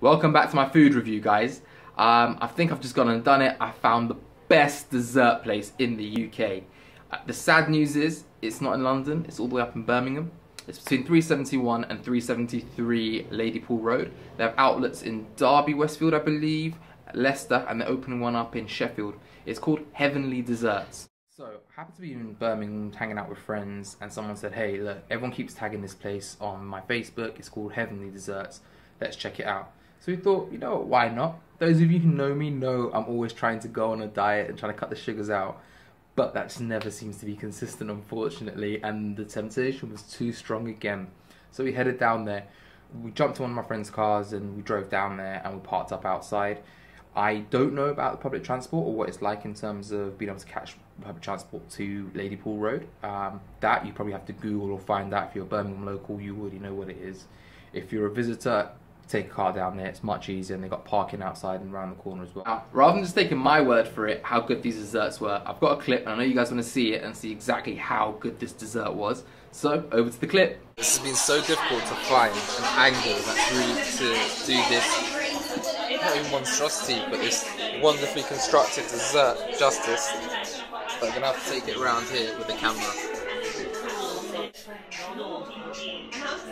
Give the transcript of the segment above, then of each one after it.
Welcome back to my food review, guys. Um, I think I've just gone and done it. I found the best dessert place in the UK. Uh, the sad news is, it's not in London, it's all the way up in Birmingham. It's between 371 and 373 Ladypool Road. They have outlets in Derby, Westfield, I believe, Leicester, and they're opening one up in Sheffield. It's called Heavenly Desserts. So, I happened to be in Birmingham hanging out with friends, and someone said, Hey, look, everyone keeps tagging this place on my Facebook. It's called Heavenly Desserts. Let's check it out. So we thought, you know why not? Those of you who know me know I'm always trying to go on a diet and trying to cut the sugars out. But that just never seems to be consistent, unfortunately, and the temptation was too strong again. So we headed down there. We jumped in one of my friend's cars and we drove down there and we parked up outside. I don't know about the public transport or what it's like in terms of being able to catch public transport to Ladypool Road. Um, that you probably have to Google or find out if you're a Birmingham local, you already know what it is. If you're a visitor, take a car down there. It's much easier, and they've got parking outside and around the corner as well. Now, rather than just taking my word for it, how good these desserts were, I've got a clip, and I know you guys want to see it and see exactly how good this dessert was. So, over to the clip. This has been so difficult to find an angle that's really to do this not even monstrosity, but this wonderfully constructed dessert justice. But I'm gonna have to take it around here with the camera.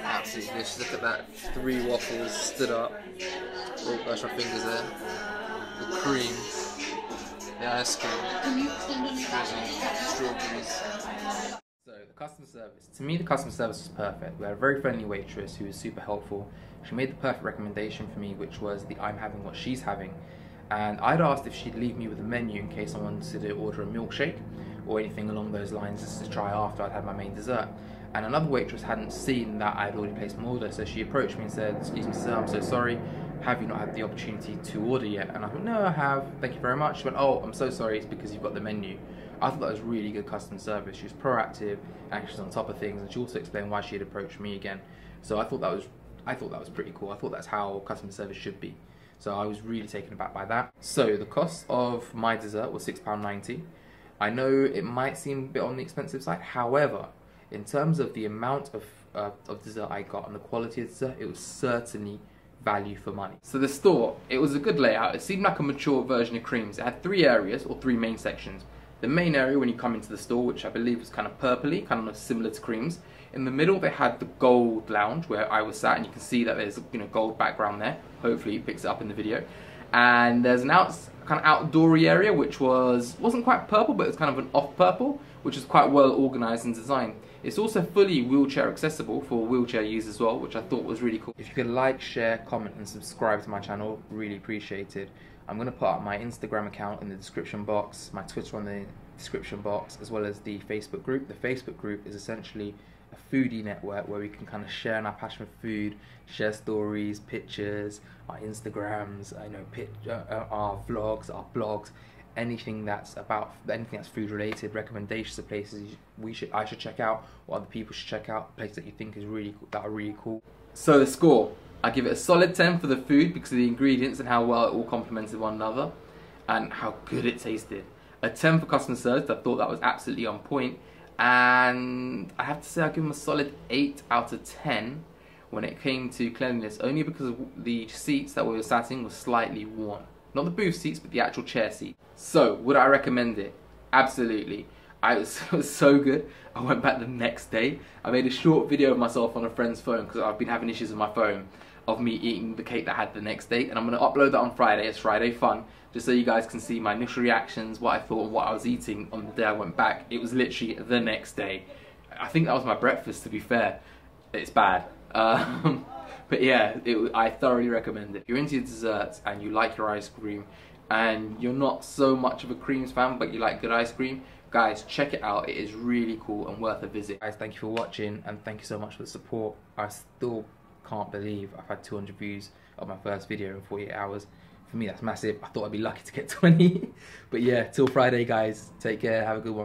Absolutely delicious. Look at that. Three waffles stood up. Oh, gosh, my fingers there. The cream. The ice cream. Strawberries. So, the customer service. To me, the customer service was perfect. We had a very friendly waitress who was super helpful. She made the perfect recommendation for me, which was the I'm having what she's having. And I'd asked if she'd leave me with a menu in case I wanted to order a milkshake or anything along those lines just to try after I'd had my main dessert. And another waitress hadn't seen that I'd already placed my order, so she approached me and said, Excuse me, sir, I'm so sorry. Have you not had the opportunity to order yet? And I thought, No, I have. Thank you very much. She went, Oh, I'm so sorry. It's because you've got the menu. I thought that was really good customer service. She was proactive, anxious on top of things, and she also explained why she had approached me again. So I thought that was, I thought that was pretty cool. I thought that's how customer service should be. So I was really taken aback by that. So the cost of my dessert was £6.90. I know it might seem a bit on the expensive side. However, in terms of the amount of, uh, of dessert I got and the quality of dessert, it was certainly value for money. So the store, it was a good layout. It seemed like a mature version of Creams. It had three areas or three main sections. The main area when you come into the store, which I believe was kind of purpley, kind of similar to Creams. In the middle, they had the gold lounge where I was sat, and you can see that there's you know gold background there. Hopefully, it picks it up in the video. And there's an out kind of outdoory area which was wasn't quite purple, but it's kind of an off purple, which is quite well organized and designed. It's also fully wheelchair accessible for wheelchair use as well, which I thought was really cool. If you could like, share, comment, and subscribe to my channel, really appreciate it. I'm going to put up my Instagram account in the description box, my Twitter on the description box, as well as the Facebook group. The Facebook group is essentially a foodie network where we can kind of share our passion for food, share stories, pictures, our Instagrams, I know, uh, uh, our vlogs, our blogs, anything that's about anything that's food related, recommendations of places we should I should check out, or other people should check out, places that you think is really that are really cool. So the score, I give it a solid 10 for the food because of the ingredients and how well it all complemented one another, and how good it tasted. A 10 for customer service, I thought that was absolutely on point and I have to say I give them a solid 8 out of 10 when it came to cleanliness only because the seats that we were sat in were slightly worn. Not the booth seats but the actual chair seat. So would I recommend it? Absolutely. I was, it was so good. I went back the next day. I made a short video of myself on a friend's phone because I've been having issues with my phone of me eating the cake that I had the next day and I'm going to upload that on Friday. It's Friday fun just so you guys can see my initial reactions, what I thought, what I was eating on the day I went back. It was literally the next day. I think that was my breakfast, to be fair. It's bad. Um, but yeah, it, I thoroughly recommend it. If you're into desserts and you like your ice cream, and you're not so much of a creams fan, but you like good ice cream, guys, check it out. It is really cool and worth a visit. Guys, thank you for watching, and thank you so much for the support. I still can't believe I've had 200 views of my first video in 48 hours for me that's massive. I thought I'd be lucky to get 20. but yeah, till Friday guys. Take care, have a good one.